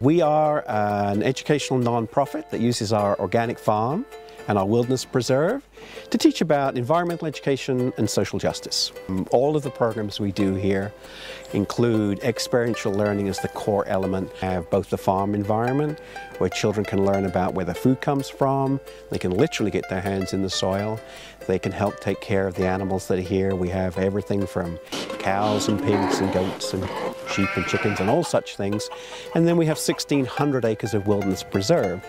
We are uh, an educational non-profit that uses our organic farm and our wilderness preserve to teach about environmental education and social justice. Um, all of the programs we do here include experiential learning as the core element. We have both the farm environment where children can learn about where the food comes from, they can literally get their hands in the soil, they can help take care of the animals that are here. We have everything from cows and pigs and goats and sheep and chickens and all such things. And then we have 1,600 acres of wilderness preserve.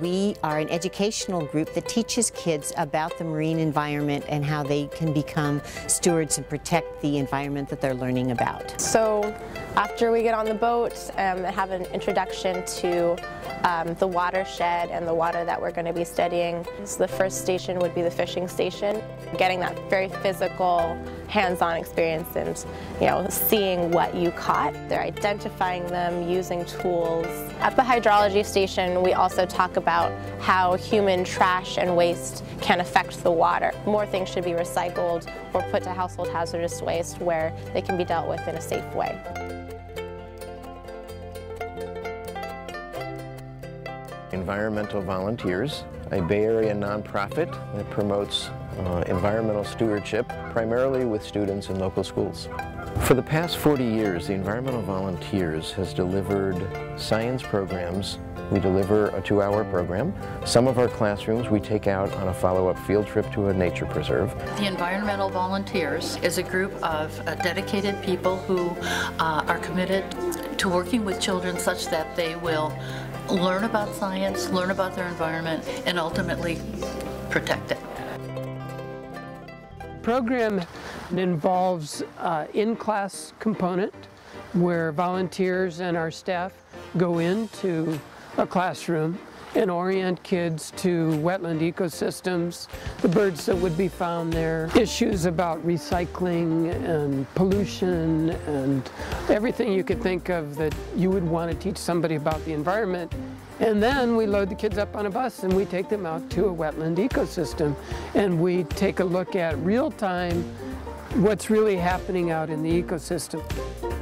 We are an educational group that teaches kids about the marine environment and how they can become stewards and protect the environment that they're learning about. So after we get on the boat um, and have an introduction to um, the watershed and the water that we're going to be studying. So the first station would be the fishing station, getting that very physical, hands-on experience and you know seeing what you caught. They're identifying them using tools. At the hydrology station, we also talk about how human trash and waste can affect the water. More things should be recycled or put to household hazardous waste where they can be dealt with in a safe way. Environmental Volunteers, a Bay Area nonprofit that promotes uh, environmental stewardship primarily with students in local schools. For the past 40 years, the Environmental Volunteers has delivered science programs. We deliver a two-hour program. Some of our classrooms we take out on a follow-up field trip to a nature preserve. The Environmental Volunteers is a group of uh, dedicated people who uh, are committed to working with children such that they will learn about science, learn about their environment, and ultimately protect it. The program involves uh, in-class component where volunteers and our staff go into a classroom and orient kids to wetland ecosystems, the birds that would be found there, issues about recycling and pollution and everything you could think of that you would want to teach somebody about the environment. And then we load the kids up on a bus and we take them out to a wetland ecosystem and we take a look at real time what's really happening out in the ecosystem.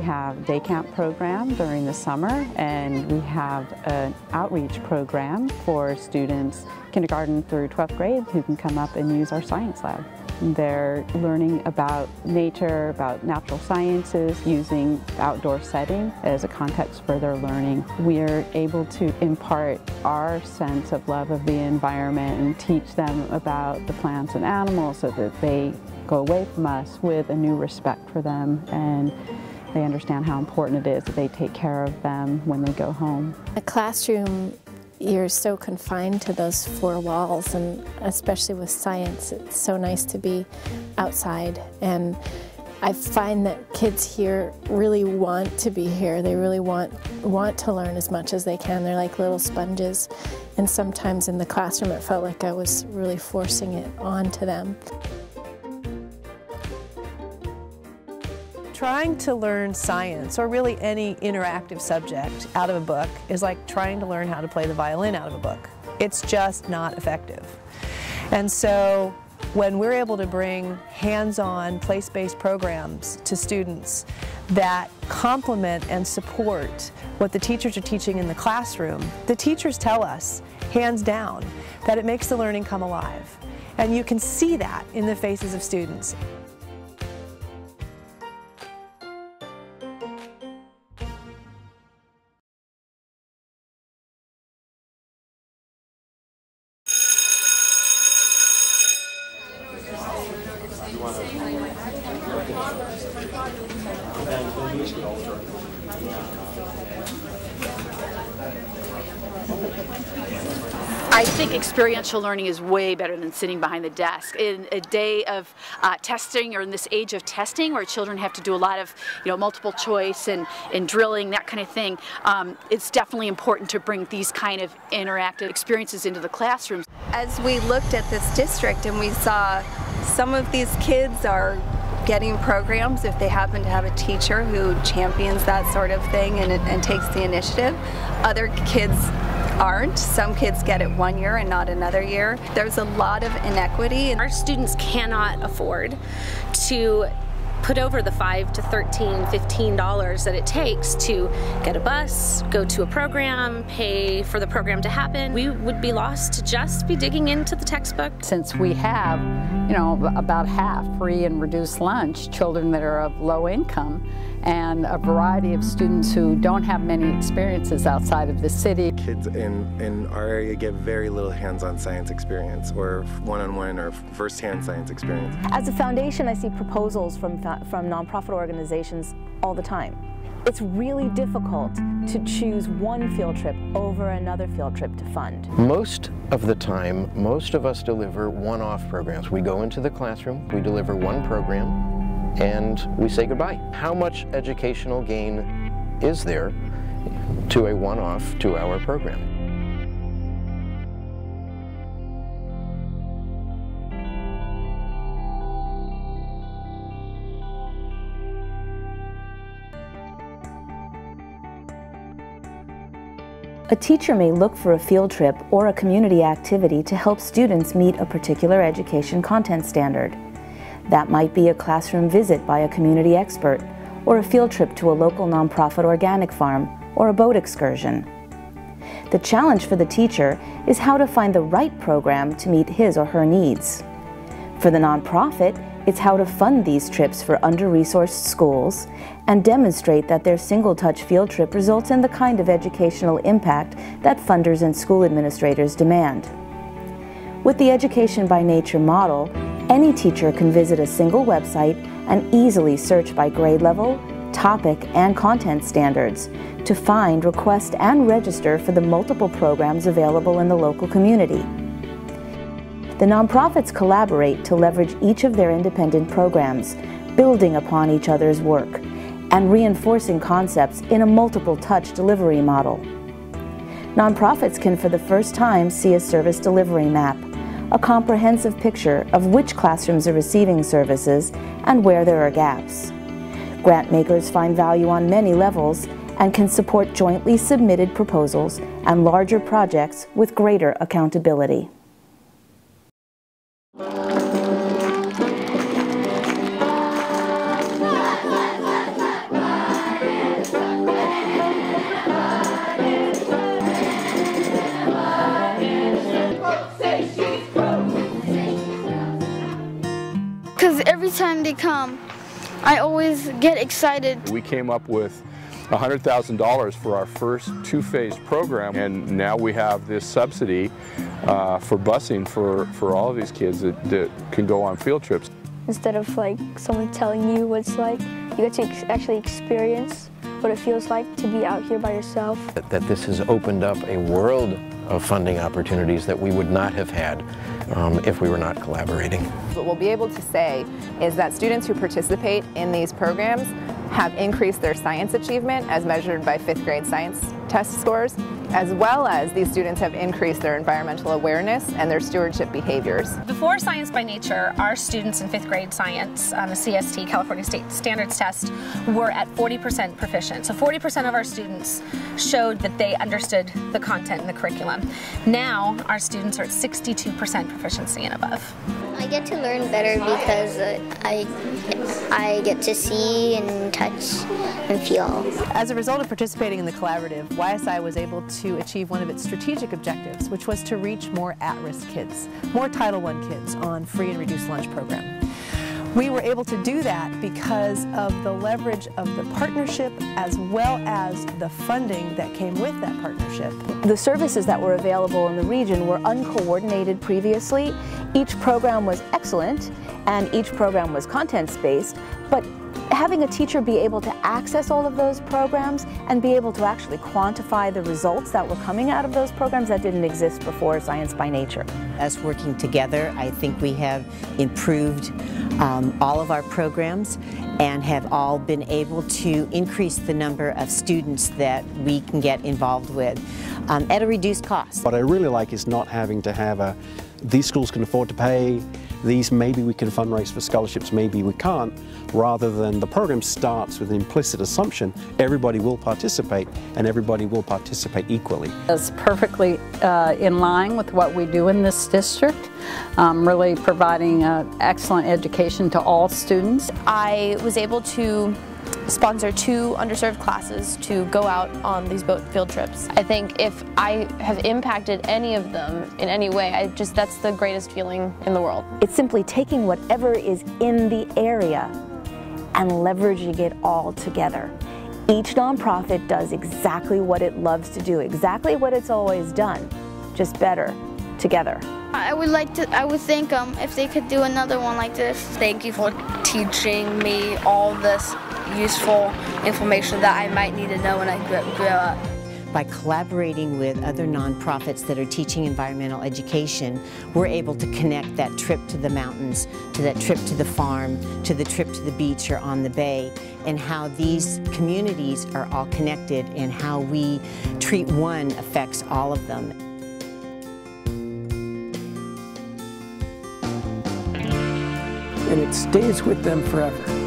Have day camp program during the summer and we have an outreach program for students kindergarten through 12th grade who can come up and use our science lab. They're learning about nature, about natural sciences, using outdoor setting as a context for their learning. We're able to impart our sense of love of the environment and teach them about the plants and animals so that they go away from us with a new respect for them and they understand how important it is that they take care of them when they go home. A classroom, you're so confined to those four walls, and especially with science, it's so nice to be outside. And I find that kids here really want to be here. They really want want to learn as much as they can. They're like little sponges. And sometimes in the classroom it felt like I was really forcing it onto them. Trying to learn science, or really any interactive subject, out of a book is like trying to learn how to play the violin out of a book. It's just not effective. And so when we're able to bring hands-on, place-based programs to students that complement and support what the teachers are teaching in the classroom, the teachers tell us, hands down, that it makes the learning come alive. And you can see that in the faces of students. I think experiential learning is way better than sitting behind the desk. In a day of uh, testing or in this age of testing where children have to do a lot of you know, multiple choice and, and drilling, that kind of thing, um, it's definitely important to bring these kind of interactive experiences into the classrooms. As we looked at this district and we saw some of these kids are getting programs if they happen to have a teacher who champions that sort of thing and, and takes the initiative. Other kids aren't. Some kids get it one year and not another year. There's a lot of inequity. Our students cannot afford to put over the 5 to 13 15 dollars that it takes to get a bus go to a program pay for the program to happen we would be lost to just be digging into the textbook since we have you know about half free and reduced lunch children that are of low income and a variety of students who don't have many experiences outside of the city. Kids in, in our area get very little hands-on science experience or one-on-one or first-hand science experience. As a foundation, I see proposals from, from nonprofit organizations all the time. It's really difficult to choose one field trip over another field trip to fund. Most of the time, most of us deliver one-off programs. We go into the classroom, we deliver one program, and we say goodbye. How much educational gain is there to a one-off two-hour program? A teacher may look for a field trip or a community activity to help students meet a particular education content standard. That might be a classroom visit by a community expert, or a field trip to a local nonprofit organic farm, or a boat excursion. The challenge for the teacher is how to find the right program to meet his or her needs. For the nonprofit, it's how to fund these trips for under-resourced schools and demonstrate that their single-touch field trip results in the kind of educational impact that funders and school administrators demand. With the Education by Nature model, any teacher can visit a single website and easily search by grade level, topic, and content standards to find, request, and register for the multiple programs available in the local community. The nonprofits collaborate to leverage each of their independent programs, building upon each other's work, and reinforcing concepts in a multiple touch delivery model. Nonprofits can for the first time see a service delivery map a comprehensive picture of which classrooms are receiving services and where there are gaps. Grant makers find value on many levels and can support jointly submitted proposals and larger projects with greater accountability. I always get excited. We came up with $100,000 for our first two-phase program and now we have this subsidy uh, for busing for, for all of these kids that, that can go on field trips. Instead of like someone telling you what it's like, you get to ex actually experience what it feels like to be out here by yourself. That, that this has opened up a world of funding opportunities that we would not have had um, if we were not collaborating. What we'll be able to say is that students who participate in these programs have increased their science achievement as measured by fifth grade science test scores, as well as these students have increased their environmental awareness and their stewardship behaviors. Before Science by Nature, our students in fifth grade science on the CST, California State Standards Test, were at 40% proficient. So 40% of our students showed that they understood the content in the curriculum. Now, our students are at 62% proficiency and above. I get to learn better because uh, I, I get to see and touch and feel. As a result of participating in the collaborative, YSI was able to achieve one of its strategic objectives, which was to reach more at-risk kids, more Title I kids on free and reduced lunch program. We were able to do that because of the leverage of the partnership as well as the funding that came with that partnership. The services that were available in the region were uncoordinated previously. Each program was excellent and each program was content-based, but having a teacher be able to access all of those programs and be able to actually quantify the results that were coming out of those programs that didn't exist before Science by Nature. Us working together, I think we have improved um, all of our programs and have all been able to increase the number of students that we can get involved with um, at a reduced cost. What I really like is not having to have a, these schools can afford to pay these maybe we can fundraise for scholarships, maybe we can't, rather than the program starts with an implicit assumption everybody will participate and everybody will participate equally. It's perfectly uh, in line with what we do in this district, um, really providing uh, excellent education to all students. I was able to sponsor two underserved classes to go out on these boat field trips. I think if I have impacted any of them in any way, I just that's the greatest feeling in the world. It's simply taking whatever is in the area and leveraging it all together. Each nonprofit does exactly what it loves to do, exactly what it's always done, just better together. I would like to, I would thank them um, if they could do another one like this. Thank you for teaching me all this useful information that I might need to know when I grow up. By collaborating with other nonprofits that are teaching environmental education, we're able to connect that trip to the mountains, to that trip to the farm, to the trip to the beach or on the bay, and how these communities are all connected and how we treat one affects all of them. And it stays with them forever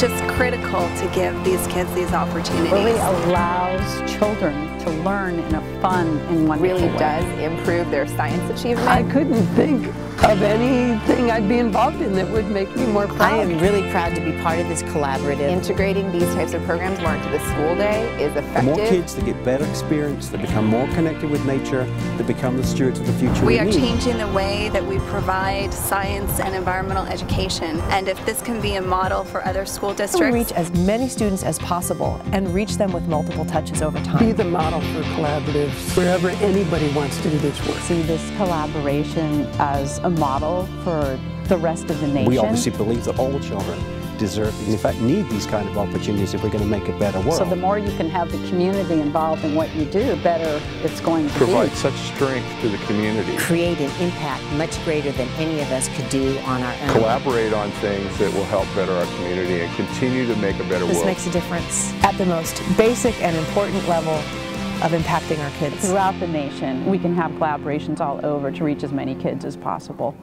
just critical to give these kids these opportunities. It Really allows children to learn in a fun and wonderful really way. does improve their science achievement. I couldn't think of anything I'd be involved in that would make me more proud. I am really proud to be part of this collaborative. Integrating these types of programs more into the school day is effective. The more kids that get better experience, that become more connected with nature, that become the stewards of the future we, we are need. changing the way that we provide science and environmental education. And if this can be a model for other school districts. We reach as many students as possible and reach them with multiple touches over time. Be the model for collaboratives wherever anybody wants to do this work. See this collaboration as a model for the rest of the nation. We obviously believe that all children deserve, and in fact need these kind of opportunities if we're going to make a better world. So the more you can have the community involved in what you do, the better it's going to Provide be. such strength to the community. Create an impact much greater than any of us could do on our own. Collaborate on things that will help better our community and continue to make a better this world. This makes a difference at the most basic and important level of impacting our kids. Throughout the nation, we can have collaborations all over to reach as many kids as possible.